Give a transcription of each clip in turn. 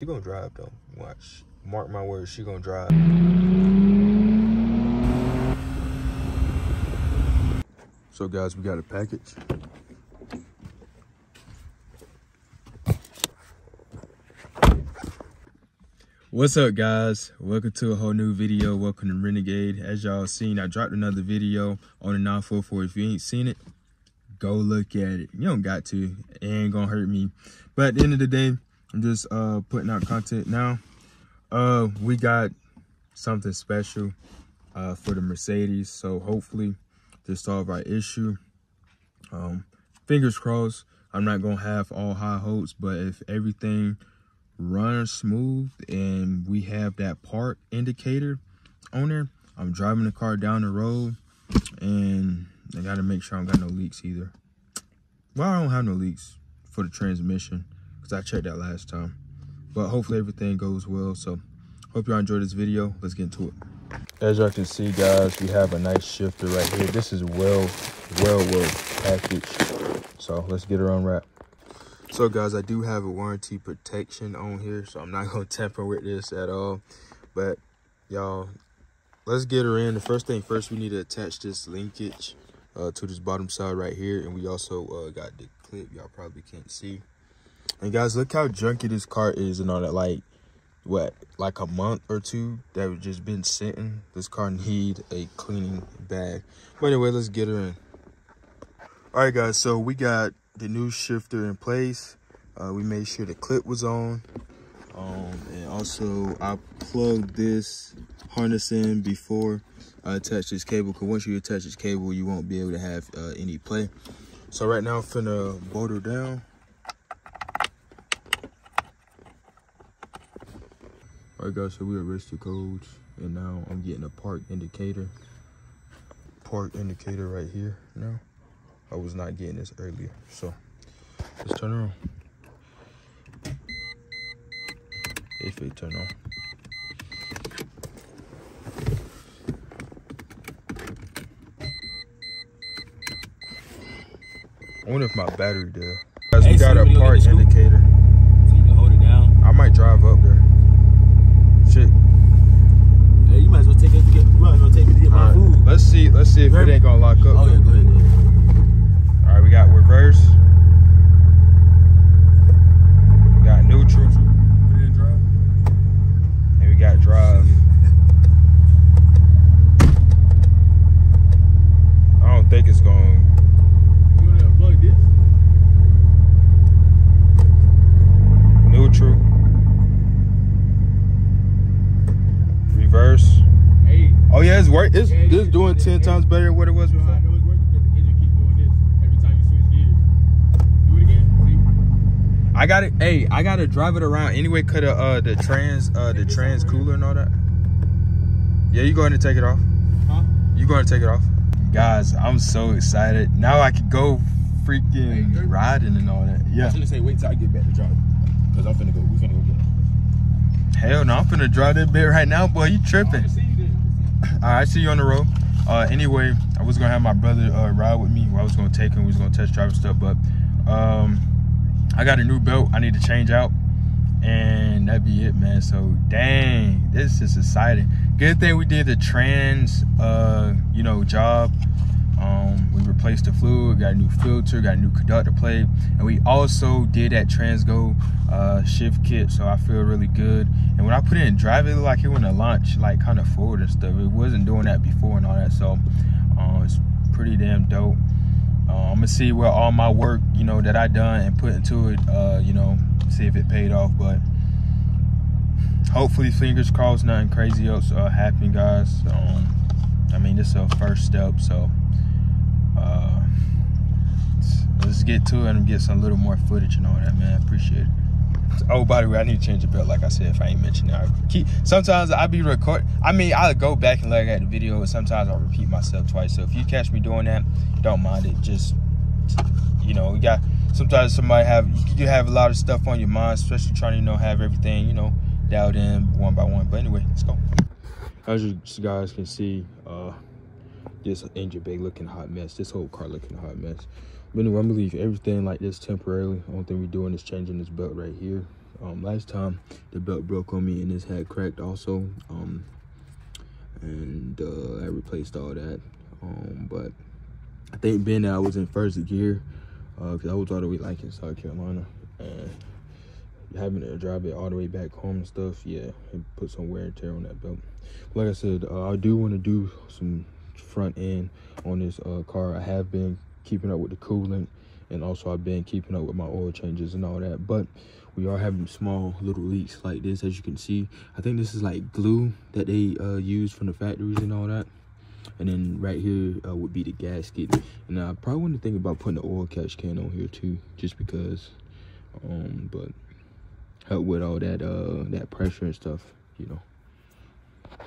She gonna drive though. Watch. Mark my words, she gonna drive. So guys, we got a package. What's up guys? Welcome to a whole new video. Welcome to Renegade. As y'all seen, I dropped another video on the 944. If you ain't seen it, go look at it. You don't got to. It ain't gonna hurt me. But at the end of the day, I'm just uh, putting out content now. Uh, we got something special uh, for the Mercedes. So hopefully to solve our issue. Um, fingers crossed. I'm not going to have all high hopes, but if everything runs smooth and we have that park indicator on there, I'm driving the car down the road and I got to make sure I don't got no leaks either. Well, I don't have no leaks for the transmission because I checked that last time. But hopefully everything goes well. So hope y'all enjoyed this video. Let's get into it. As y'all can see, guys, we have a nice shifter right here. This is well, well, well packaged. So let's get her unwrapped. So guys, I do have a warranty protection on here, so I'm not gonna tamper with this at all. But y'all, let's get her in. The first thing first, we need to attach this linkage uh, to this bottom side right here, and we also uh, got the clip. Y'all probably can't see. And guys, look how junky this car is and all that. Like, what, like a month or two that have just been sitting. This car need a cleaning bag. But anyway, let's get her in. All right, guys, so we got the new shifter in place. Uh, we made sure the clip was on. Um, and also, I plugged this harness in before I attach this cable. Because once you attach this cable, you won't be able to have uh, any play. So right now, I'm finna bolt her down. All right, guys, so we the codes, and now I'm getting a park indicator. Park indicator right here now. I was not getting this earlier, so let's turn on. If it turn on. I wonder if my battery there. Guys, we got a park indicator. So you can hold it down. I might drive up there. Shit. Hey, you might as well take it to get. You might as well take it to get my All right, food. let's see. Let's see if it ain't gonna lock up. Oh yeah, go ahead. Go ahead. All right, we got reverse. We got neutral, Put it in drive. and we got drive. I don't think it's going. You want to unplug this? Neutral. Reverse. Hey. Oh yeah, it's work. It's Yeah, this yeah, doing ten times better than what it was You know how I before. know it's working because the engine keep doing this every time you switch gears. Do it again. I got it. Hey, I gotta drive it around anyway. Cut the uh the trans uh the trans cooler and all that. Yeah, you go ahead and take it off. Huh? You going to take it off? Guys, I'm so excited. Now I can go freaking Hey, riding and all that. Yeah. I was gonna say wait till I get back to drive because I'm finna go. We finna go get it. Hell no, I'm finna drive that bit right now, boy. You tripping. Right, see you on the road. Uh, anyway, I was gonna have my brother uh, ride with me. I was gonna take him. We was gonna test drive and stuff, but um, I got a new belt. I need to change out, and that'd be it, man. So dang, this is exciting. Good thing we did the trans, uh, you know, job. Um, we replaced the fluid, got a new filter, got a new conductor plate, and we also did that Transgo uh, shift kit. So I feel really good. And when I put it in drive, it looked like it went to launch like kind of forward and stuff. It wasn't doing that before and all that. So uh, it's pretty damn dope. Uh, I'm gonna see where all my work, you know, that I done and put into it, uh, you know, see if it paid off. But hopefully, fingers crossed, nothing crazy else uh, happening, guys. Um, I mean, this is a first step, so uh, let's, get to it and get some little more footage and all that, man. Appreciate it. Oh, by the way, I need to change the belt, like I said, if I ain't mentioned it. I keep, sometimes I be record. I mean, I'll go back and look at the video, sometimes I'll repeat myself twice. So if you catch me doing that, don't mind it. Just, you know, you got, sometimes somebody have, you have a lot of stuff on your mind, especially trying to, you know, have everything, you know, dialed in one by one. But anyway, let's go. As you guys can see, uh, this engine bay looking hot mess. This whole car looking hot mess. But anyway, I'm gonna leave everything like this temporarily. Only thing we're doing is changing this belt right here. Um, last time the belt broke on me and this had cracked also. Um, and uh, I replaced all that. Um, but I think being that I was in first gear, because uh, I was all the way like in South Carolina, and having to drive it all the way back home and stuff, yeah, it put some wear and tear on that belt. But like I said, uh, I do want to do some front end on this uh, car. I have been keeping up with the coolant, and also I've been keeping up with my oil changes and all that. But we are having small little leaks like this, as you can see. I think this is like glue that they uh, use from the factories and all that. And then right here uh, would be the gasket. And I probably want to think about putting the oil catch can on here too, just because. Um, but help with all that uh that pressure and stuff, you know.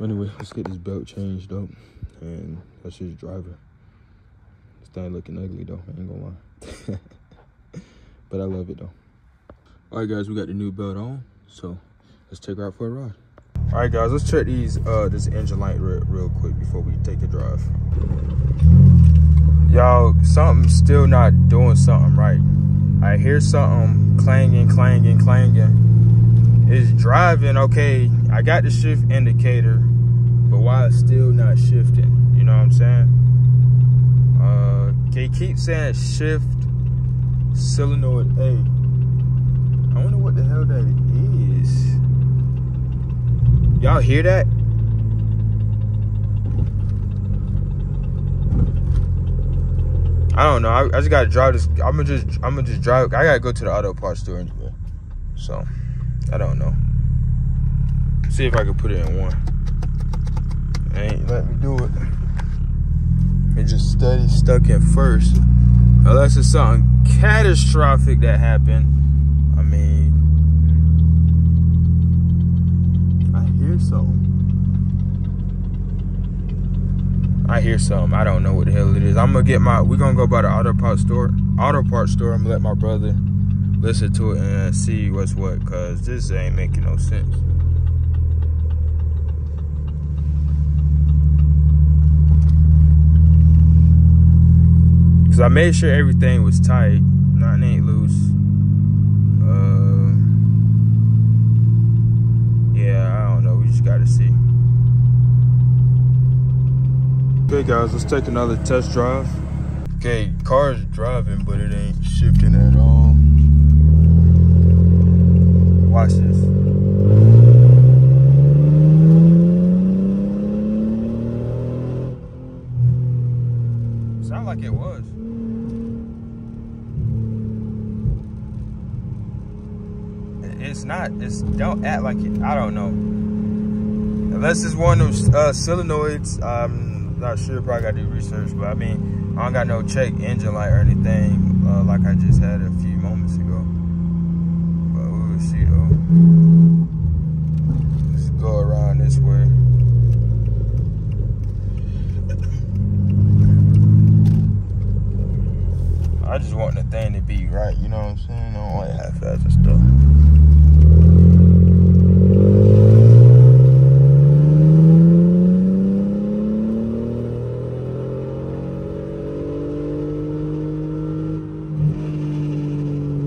Anyway, let's get this belt changed up and let's just drive. It's not looking ugly though, I ain't gonna lie. but I love it though. All right, guys, we got the new belt on, so let's take her out for a ride. All right, guys, let's check these uh this engine light real, real quick before we take a drive. Y'all, something's still not doing something right. I hear something clanging, clanging, clanging. It's driving, okay. I got the shift indicator, but why it's still not shifting? You know what I'm saying? Uh, they keep saying shift solenoid A. I wonder what the hell that is. Y'all hear that? I don't know. I, I, just gotta drive this. I'm gonna just. I'm gonna just drive. I gotta go to the auto parts store anyway. So, I don't know. See if I can put it in one. Ain't let me do it. It just steady stuck at first. Unless it's something catastrophic that happened. I mean, I hear something. I hear something. I don't know what the hell it is. I'm gonna get my. We're gonna go by the auto parts store. Auto parts store. I'm gonna let my brother listen to it and see what's what. Cause this ain't making no sense. Cause I made sure everything was tight. Nothing ain't loose. Uh, yeah, I don't know. We just gotta see. Okay, guys, let's take another test drive. Okay, car's driving, but it ain't shifting at all. Watch this. Sound like it was. It's not. It's don't act like it. I don't know. Unless it's one of those uh, solenoids. I'm not sure. Probably got to do research. But I mean, I don't got no check engine light or anything uh, like I just had a few moments ago. But we will see though. Let's go around this way. I just want the thing to be right, you know what I'm saying? I don't like half-ass stuff.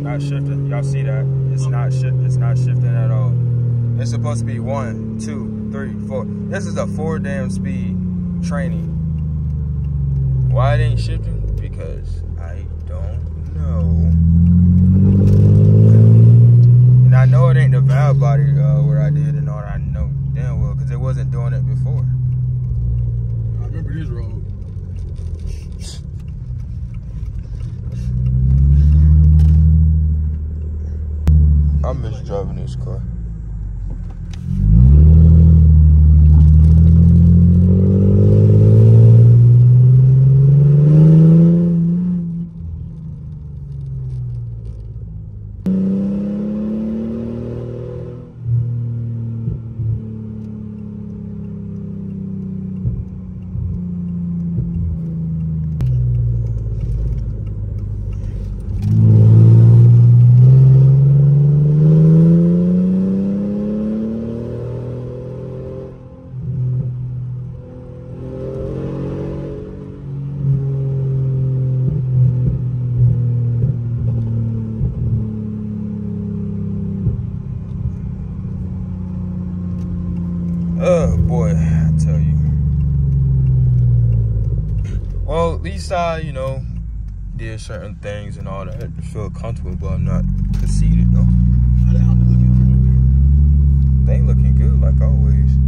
Not shifting. Y'all see that? It's not shift. It's not It's supposed to be one, two, three, four. This is a four damn speed training. Why it ain't shifting? Because I don't know. And I know it ain't the valve body uh, where I did and all. I know damn well because it wasn't doing it before. I remember this road. I miss driving this car. I, you know, did certain things and all that to feel comfortable, but I'm not conceited though. How the hell they? They looking good like always.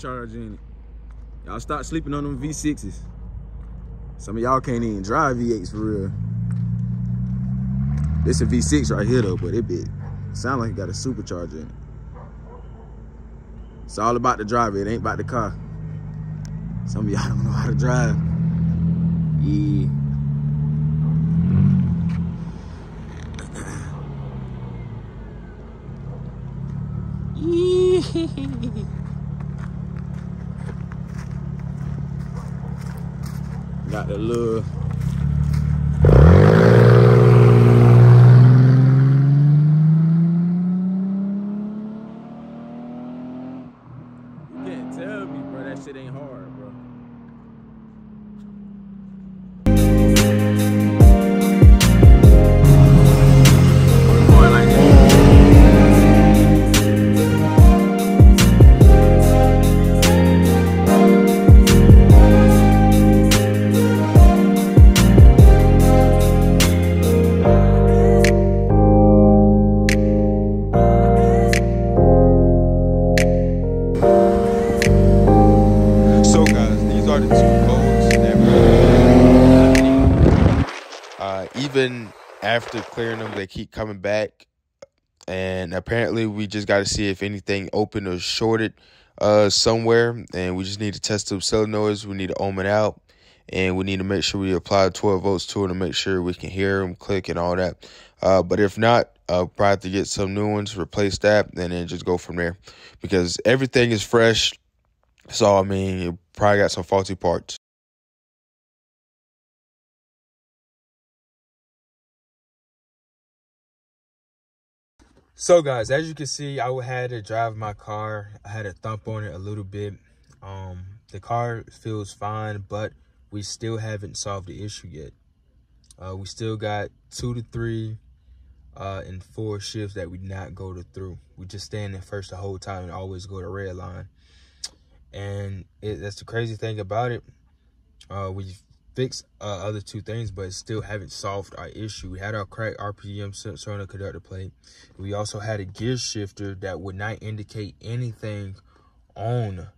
Supercharger in it. Y'all start sleeping on them V6s. Some of y'all can't even drive V8s for real. This a V6 right here though, but it bit sound like it got a supercharger in it. It's all about the driver, it ain't about the car. Some of y'all don't know how to drive. Yeah. Got the little after clearing them they keep coming back. And apparently we just got to see if anything open or shorted uh somewhere. And we just need to test the solenoids. We need to ohm it out. And we need to make sure we apply 12 volts to it to make sure we can hear them click and all that. Uh but if not uh probably have to get some new ones replace that and then just go from there. Because everything is fresh. So I mean, you probably got some faulty parts. So guys, as you can see, I had to drive my car. I had a thump on it a little bit. Um, the car feels fine, but we still haven't solved the issue yet. Uh, we still got two to three uh, and four shifts that we not go to through. We just stand in first the whole time and always go to red line. And it, that's the crazy thing about it. Uh, we fixed uh, other two things, but still haven't solved our issue. We had our cracked RPM sensor on the conductor plate. We also had a gear shifter that would not indicate anything on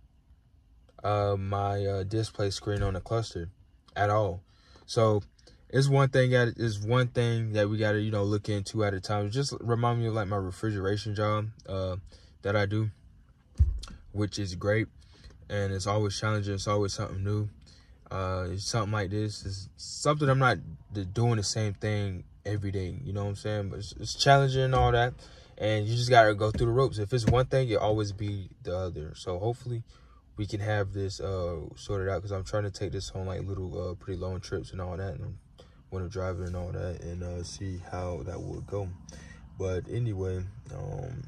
uh, my uh, display screen on the cluster at all. So it's one thing that is one thing that we got to you know look into at a time. Just remind me of like my refrigeration job uh, that I do, which is great and it's always challenging. It's always something new. Uh, something like this is something I'm not doing the same thing every day. You know what I'm saying? But it's, it's challenging and all that, and you just gotta go through the ropes. If it's one thing, it always be the other. So hopefully, we can have this uh sorted out because I'm trying to take this on like little uh pretty long trips and all that, and when I'm driving and all that, and uh see how that would go. But anyway, um,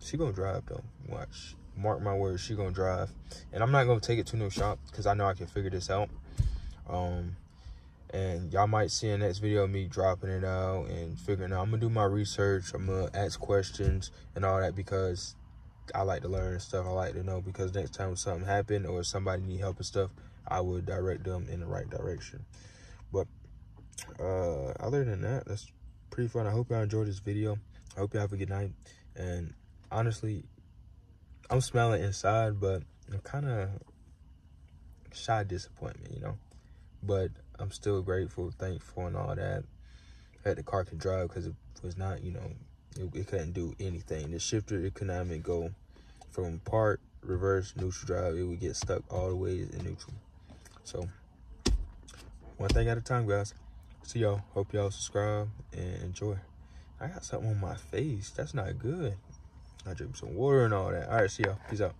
she gonna drive though. Watch mark my words, she gonna drive. And I'm not gonna take it to no shop because I know I can figure this out. Um, and y'all might see in the next video me dropping it out and figuring out. I'm gonna do my research. I'm gonna ask questions and all that because I like to learn stuff. I like to know because next time something happen or somebody need help and stuff, I would direct them in the right direction. But uh, other than that, that's pretty fun. I hope y'all enjoyed this video. I hope y'all have a good night. And honestly, I'm smelling inside, but I'm kind of shy disappointment, you know. But I'm still grateful, thankful, and all that. That the car can drive because it was not, you know, it, it, couldn't do anything. The shifter, it could not even go from part, reverse, neutral drive. It would get stuck all the way in neutral. So, one thing at a time, guys. See y'all. Hope y'all subscribe and enjoy. I got something on my face. That's not good. I drink some water and all that. All right, see y'all. Peace out.